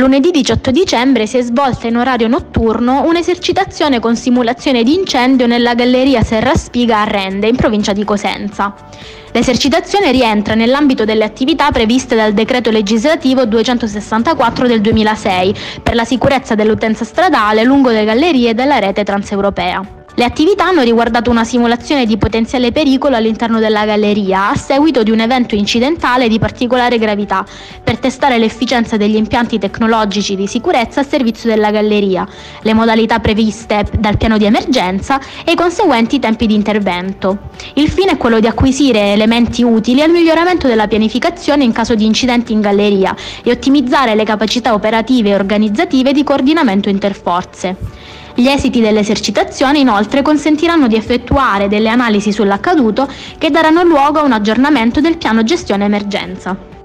Lunedì 18 dicembre si è svolta in orario notturno un'esercitazione con simulazione di incendio nella galleria Serra Spiga a Rende, in provincia di Cosenza. L'esercitazione rientra nell'ambito delle attività previste dal decreto legislativo 264 del 2006 per la sicurezza dell'utenza stradale lungo le gallerie della rete transeuropea. Le attività hanno riguardato una simulazione di potenziale pericolo all'interno della galleria a seguito di un evento incidentale di particolare gravità per testare l'efficienza degli impianti tecnologici di sicurezza a servizio della galleria, le modalità previste dal piano di emergenza e i conseguenti tempi di intervento. Il fine è quello di acquisire elementi utili al miglioramento della pianificazione in caso di incidenti in galleria e ottimizzare le capacità operative e organizzative di coordinamento interforze. Gli esiti delle esercitazioni inoltre consentiranno di effettuare delle analisi sull'accaduto che daranno luogo a un aggiornamento del piano gestione emergenza.